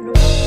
Lord.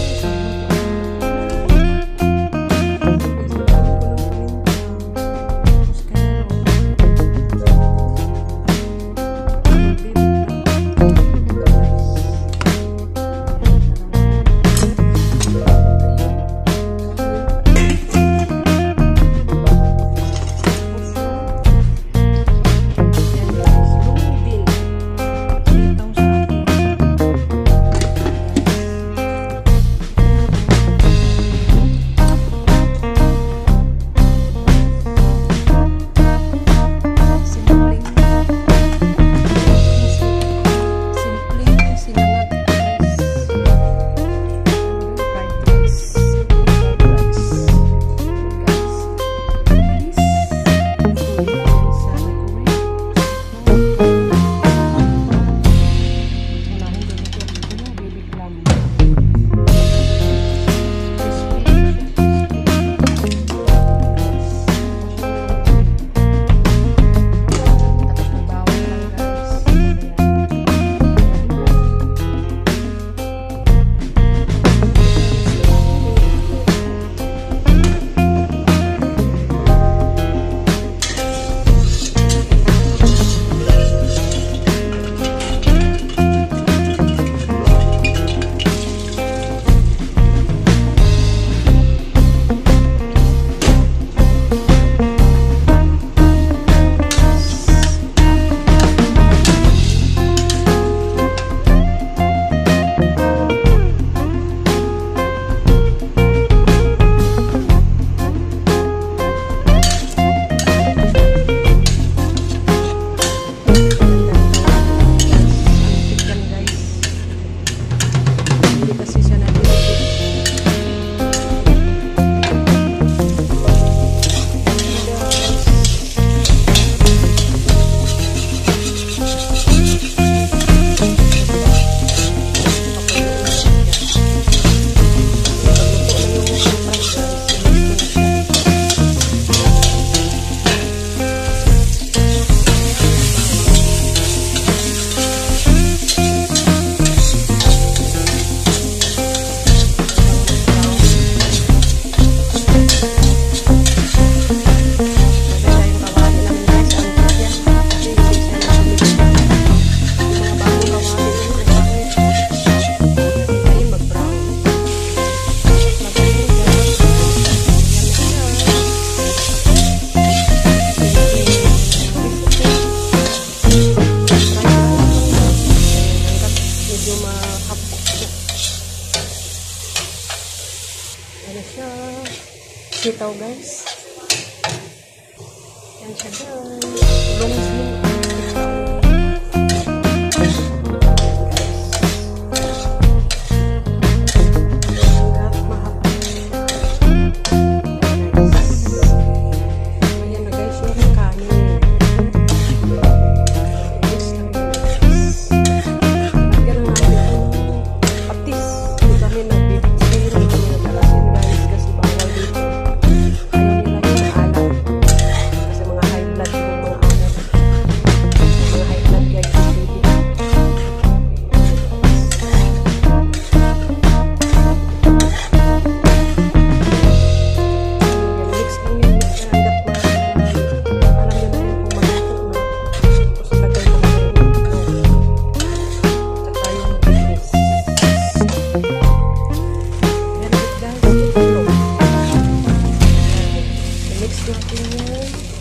hapon. Ano siya? Sitaw guys. Yan siya guys. Lumis mo. Thank you.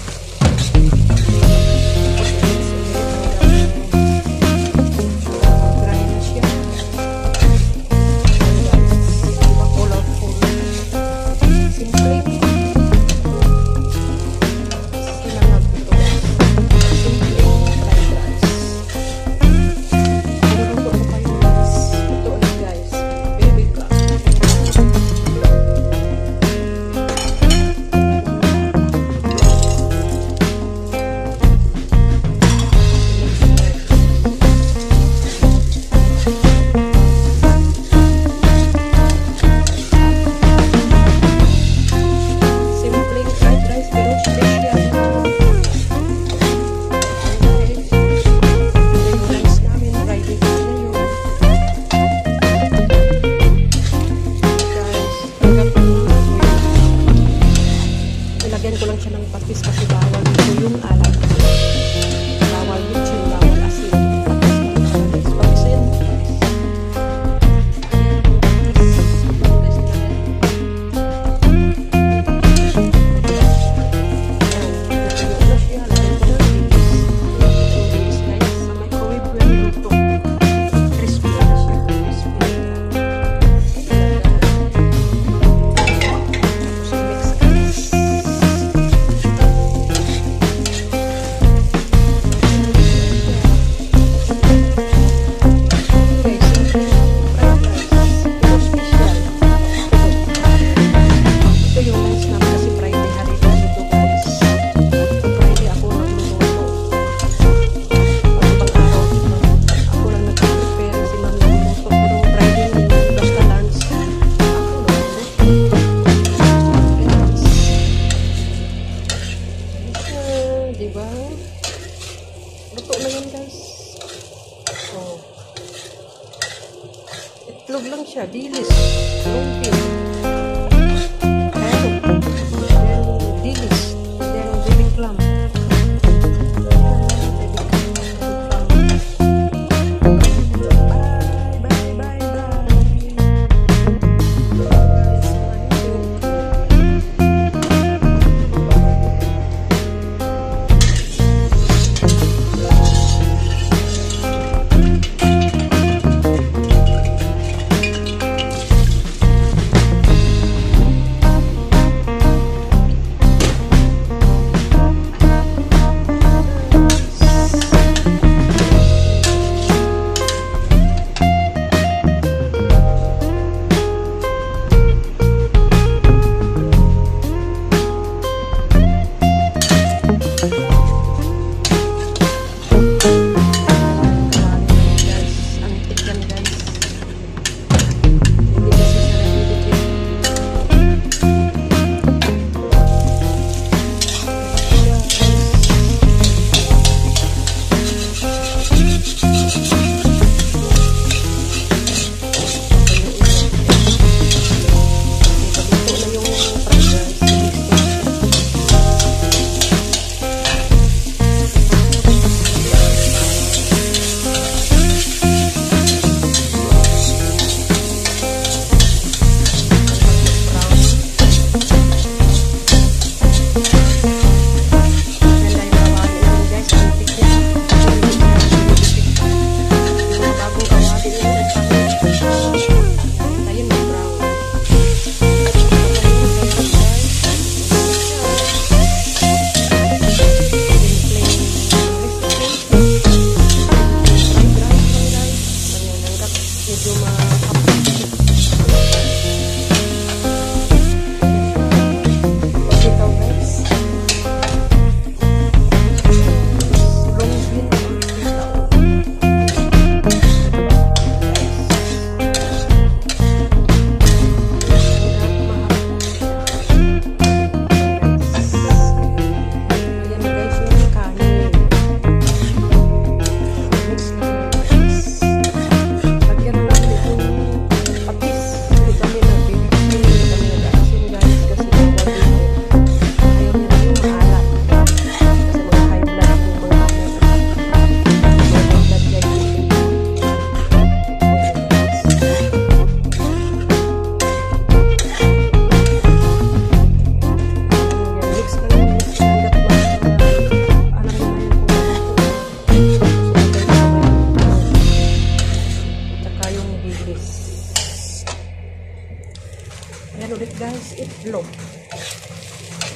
Juma.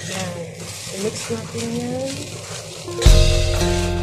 Now, it looks like lemon.